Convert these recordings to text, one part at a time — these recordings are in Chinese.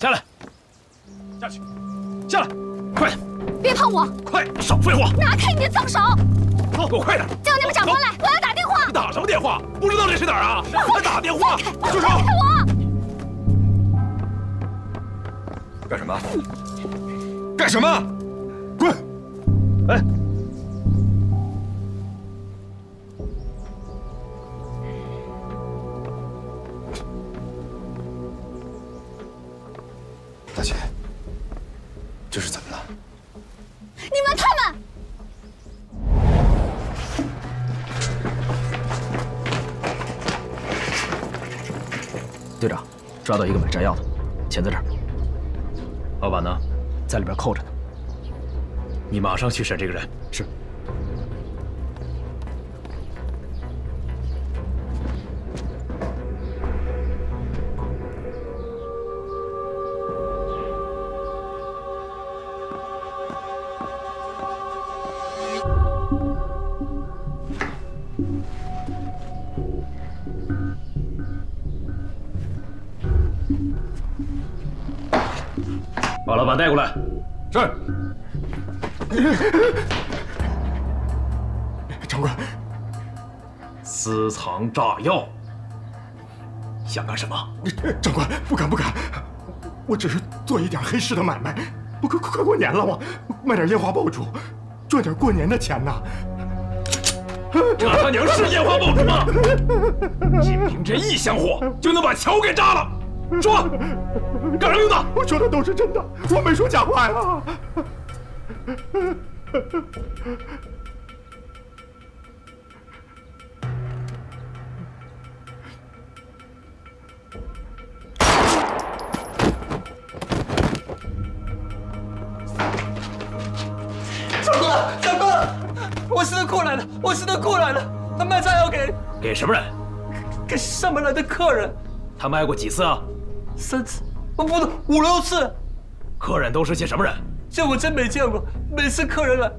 下来，下去，下来，快点，别碰我！快，少废话！拿开你的脏手！走，给我快点！叫你们长官来，我要打电话。你打什么电话？不知道这是哪儿啊？快打电话！住手！放开我！干什么？干什么？滚！哎，大姐，这是怎么了？你们他们！队长，抓到一个买炸药的，钱在这儿。老板呢？在里边扣着呢。你马上去审这个人。是。板带过来。是。长官，私藏炸药，想干什么？长官，不敢不敢，我只是做一点黑市的买卖。不快快过年了嘛，卖点烟花爆竹，赚点过年的钱呐。这他娘是烟花爆竹吗？仅凭这一箱货就能把桥给炸了？说，干什么用的？我说的都是真的，我没说假话呀。长官，长官，我是那过来的，我是那过来的，他卖炸药给给什么人？给上门来的客人。他卖过几次啊？三次，不对，五六次。客人都是些什么人？这我真没见过。每次客人来，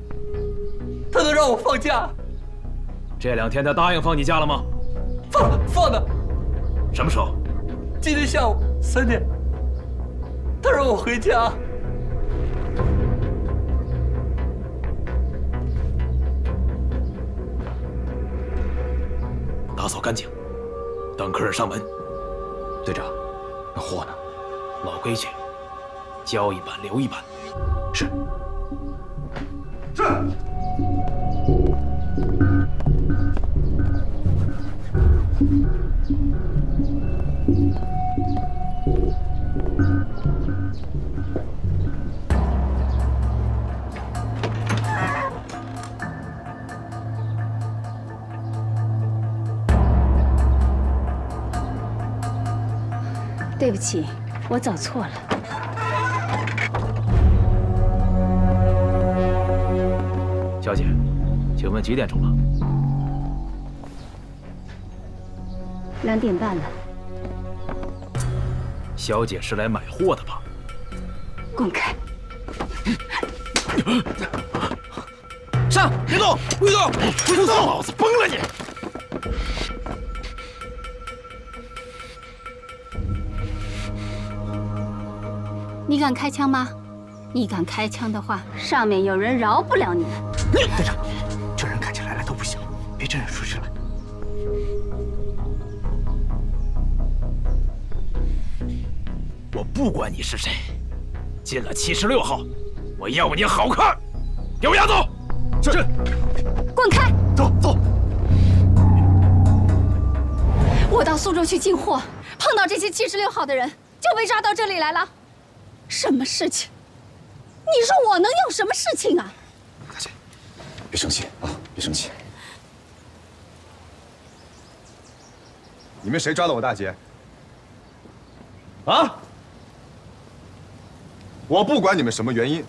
他都让我放假。这两天他答应放你假了吗？放了，放的。什么时候？今天下午三点。他让我回家。打扫干净，等客人上门。队长，那货呢？老规矩，交一半留一半。是。是。对不起，我走错了。小姐，请问几点钟了？两点半了。小姐是来买货的吧？滚开！上，别动，不许动，不许动！老子崩了你！敢开枪吗？你敢开枪的话，上面有人饶不了你们。队长，这人看起来来头不小，别真惹出事来。我不管你是谁，进了七十六号，我要你好看！给我押走！是。滚开！走走。我到苏州去进货，碰到这些七十六号的人，就被抓到这里来了。什么事情？你说我能有什么事情啊？大姐，别生气啊，别生气。你们谁抓的我大姐？啊！我不管你们什么原因，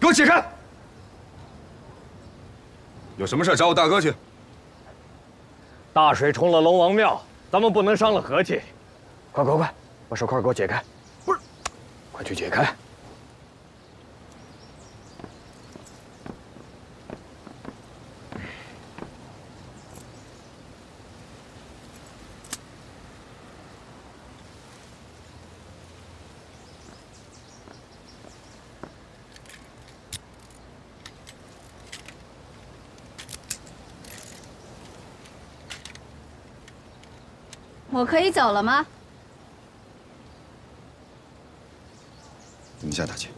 给我解开！有什么事找我大哥去。大水冲了龙王庙，咱们不能伤了和气。快快快，把手铐给我解开！快去解开。我可以走了吗？下，大姐。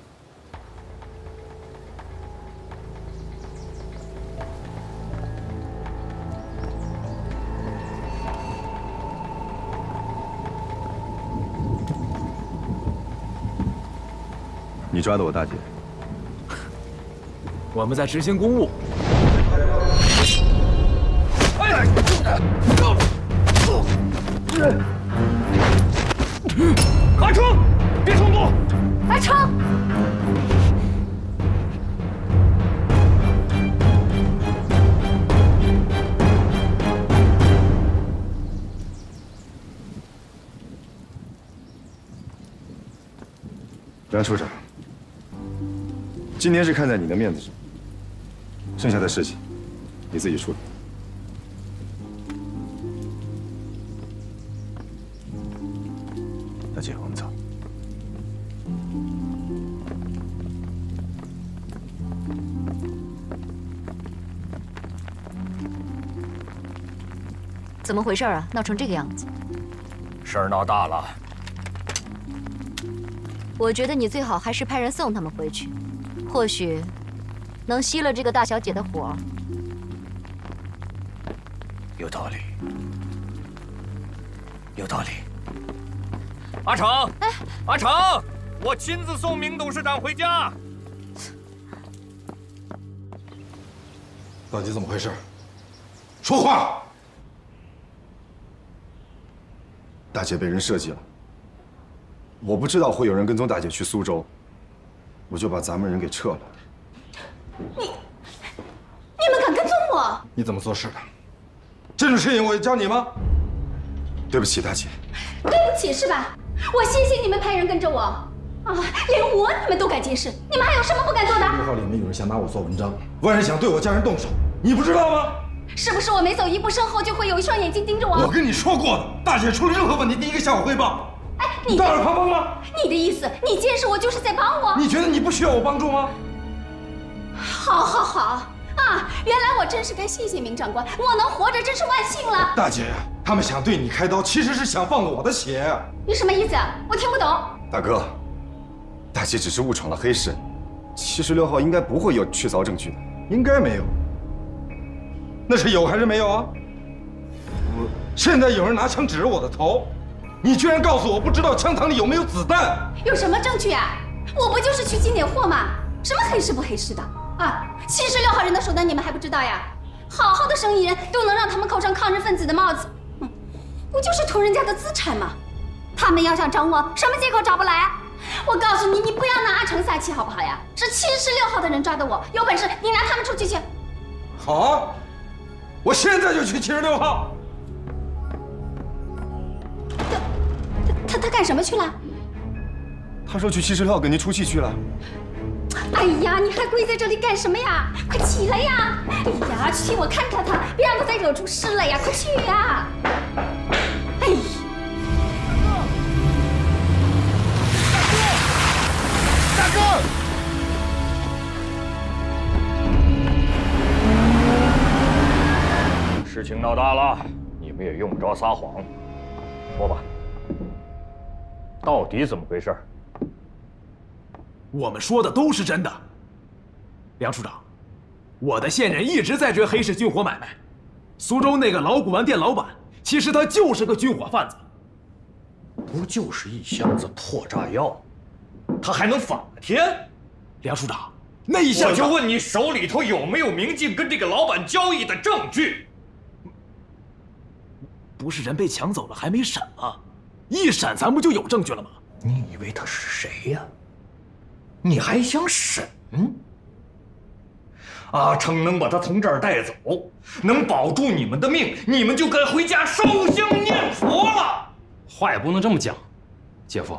你抓的我大姐，我们在执行公务。阿成，别冲动！阿成，梁处长，今天是看在你的面子上，剩下的事情你自己处理。怎么回事啊？闹成这个样子！事儿闹大了，我觉得你最好还是派人送他们回去，或许能熄了这个大小姐的火。有道理，有道理。阿成，阿成，我亲自送明董事长回家。到底怎么回事？说话！大姐被人设计了，我不知道会有人跟踪大姐去苏州，我就把咱们人给撤了。你你们敢跟踪我？你怎么做事的？这种事情我教你吗？对不起，大姐。对不起是吧？我谢谢你们派人跟着我，啊，连我你们都敢监视，你们还有什么不敢做的？六号里面有人想拿我做文章，万人想对我家人动手，你不知道吗？是不是我每走一步，身后就会有一双眼睛盯着我？我跟你说过的，大姐出了任何问题，第一个向我汇报。哎，你大耳旁帮吗？你的意思，你监视我就是在帮我？你觉得你不需要我帮助吗？好，好，好啊！原来我真是该谢谢明长官，我能活着真是万幸了。大姐，他们想对你开刀，其实是想放了我的血。你什么意思？我听不懂。大哥，大姐只是误闯了黑市，七十六号应该不会有确凿证据的。应该没有。那是有还是没有啊？我现在有人拿枪指着我的头，你居然告诉我不知道枪膛里有没有子弹？有什么证据啊？我不就是去进点货吗？什么黑市不黑市的啊？七十六号人的手段你们还不知道呀？好好的生意人都能让他们扣上抗日分子的帽子，哼，不就是图人家的资产吗？他们要想整我，什么借口找不来啊？我告诉你，你不要拿阿成撒气好不好呀？是七十六号的人抓的我，有本事你拿他们出去去。好啊，我现在就去七十六号。他他他干什么去了？他说去七十六号给您出气去了。哎呀，你还跪在这里干什么呀？快起来呀！哎呀，去我看看他，别让他再惹出事来呀！快去呀！事情闹大了，你们也用不着撒谎。说吧，到底怎么回事？我们说的都是真的。梁处长，我的线人一直在追黑市军火买卖。苏州那个老古玩店老板，其实他就是个军火贩子。不就是一箱子破炸药，他还能反了天？梁处长，那一箱我就问你手里头有没有明镜跟这个老板交易的证据？不是人被抢走了还没审吗？一审咱不就有证据了吗？你以为他是谁呀？你还想审？阿成能把他从这儿带走，能保住你们的命，你们就该回家烧香念佛了。话也不能这么讲，姐夫，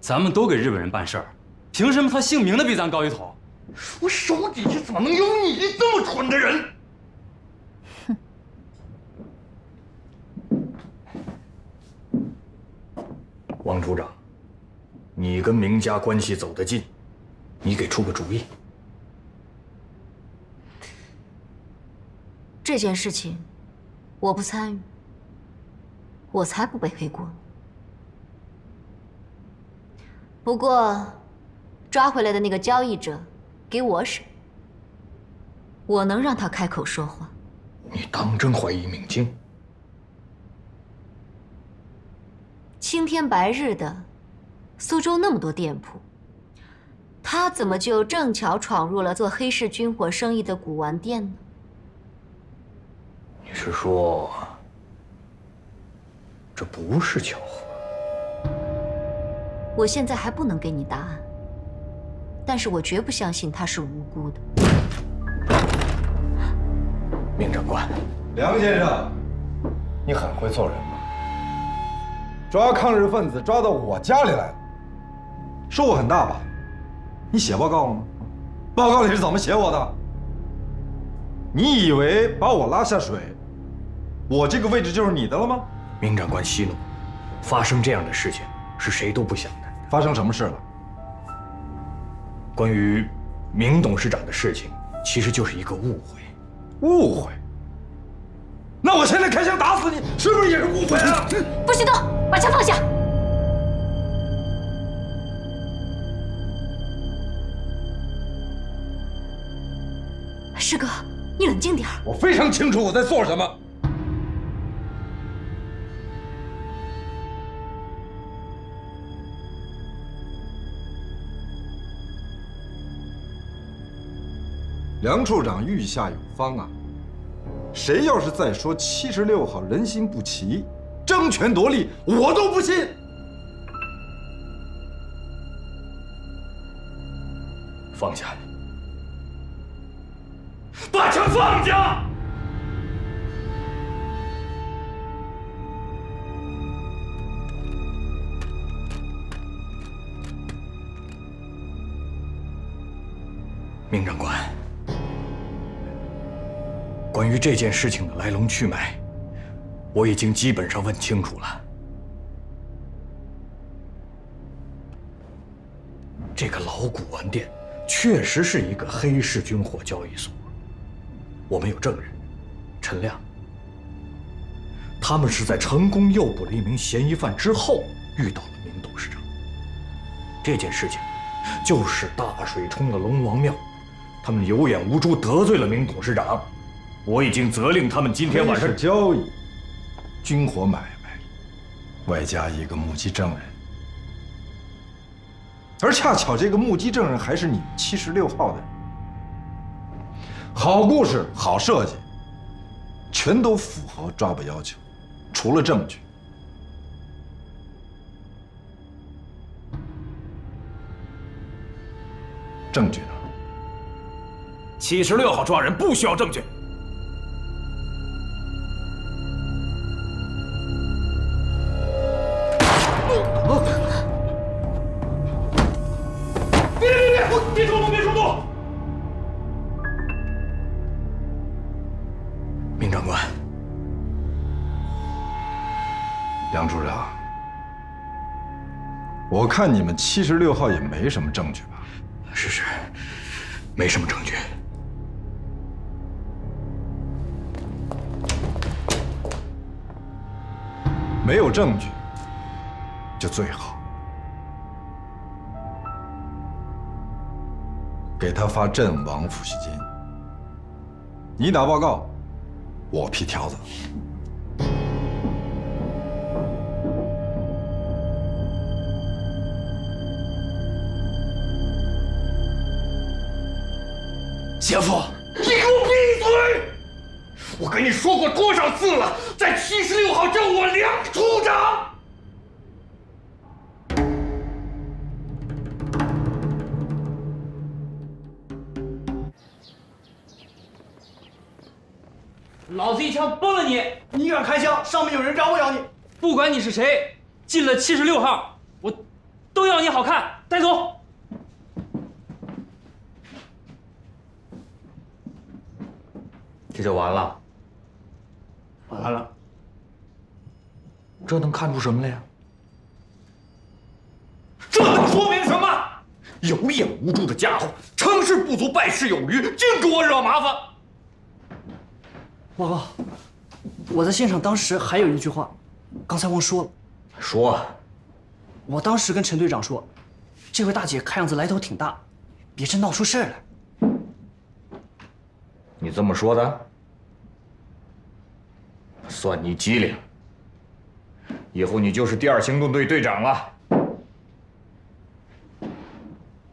咱们都给日本人办事儿，凭什么他姓名的比咱高一头？我手底下怎么能有你这么蠢的人？王处长，你跟明家关系走得近，你给出个主意。这件事情，我不参与。我才不背黑锅。不过，抓回来的那个交易者，给我审，我能让他开口说话。你当真怀疑敏晶？青天白日的，苏州那么多店铺，他怎么就正巧闯入了做黑市军火生意的古玩店呢？你是说，这不是巧合？我现在还不能给你答案，但是我绝不相信他是无辜的。明长官，梁先生，你很会做人嘛。抓抗日分子抓到我家里来了，收获很大吧？你写报告了吗？报告里是怎么写我的？你以为把我拉下水，我这个位置就是你的了吗？明长官息怒，发生这样的事情是谁都不想的。发生什么事了？关于明董事长的事情，其实就是一个误会。误会？那我现在开枪打死你，是不是也是误会啊？不许动，把枪放下！师哥，你冷静点儿。我非常清楚我在做什么。梁处长御下有方啊！谁要是再说七十六号人心不齐、争权夺利，我都不信。放下，把枪放下！明长官，关于这件事情的来龙去脉，我已经基本上问清楚了。这个老古玩店确实是一个黑市军火交易所，我们有证人，陈亮。他们是在成功诱捕了一名嫌疑犯之后，遇到了明董事长。这件事情，就是大水冲了龙王庙，他们有眼无珠得罪了明董事长。我已经责令他们今天晚上交易，军火买卖，外加一个目击证人，而恰巧这个目击证人还是你们七十六号的人。好故事，好设计，全都符合抓捕要求，除了证据。证据呢？七十六号抓人不需要证据。看你们七十六号也没什么证据吧？是是，没什么证据。没有证据，就最好。给他发阵亡抚恤金。你打报告，我批条子。姐夫，你给我闭嘴！我跟你说过多少次了，在七十六号叫我梁处长。老子一枪崩了你！你敢开枪，上面有人抓不了你。不管你是谁，进了七十六号，我都要你好看，带走。这就完了。完了，这能看出什么来呀？这能说明什么？有眼无珠的家伙，成事不足败事有余，净给我惹麻烦。报告，我在现场当时还有一句话，刚才忘说了，说，我当时跟陈队长说，这位大姐看样子来头挺大，别真闹出事儿来。你这么说的，算你机灵。以后你就是第二行动队队长了。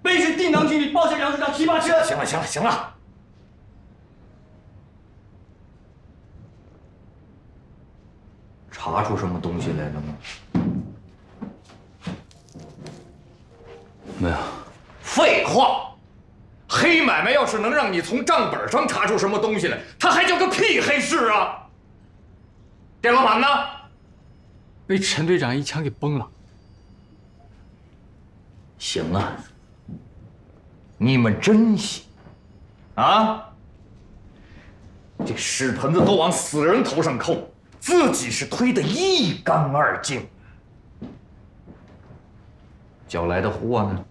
背着定当军里，报下梁处长提拔车。行了，行了，行了。查出什么东西来了吗？没有。废话。黑买卖要是能让你从账本上查出什么东西来，他还叫个屁黑市啊！店老板呢？被陈队长一枪给崩了。行啊，你们真行啊！这屎盆子都往死人头上扣，自己是推得一干二净。缴来的货呢？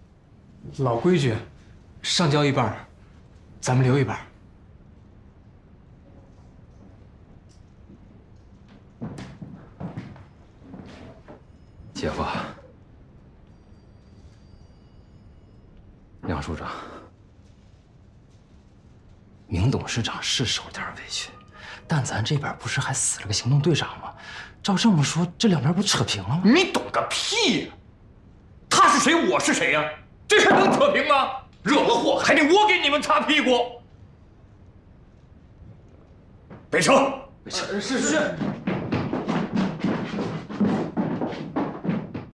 老规矩。上交一半，咱们留一半。姐夫，梁处长，明董事长是受点委屈，但咱这边不是还死了个行动队长吗？照这么说，这两边不扯平了吗？你懂个屁呀！他是谁，我是谁呀？这事能扯平吗？惹了祸还得我给你们擦屁股。备车，是是是。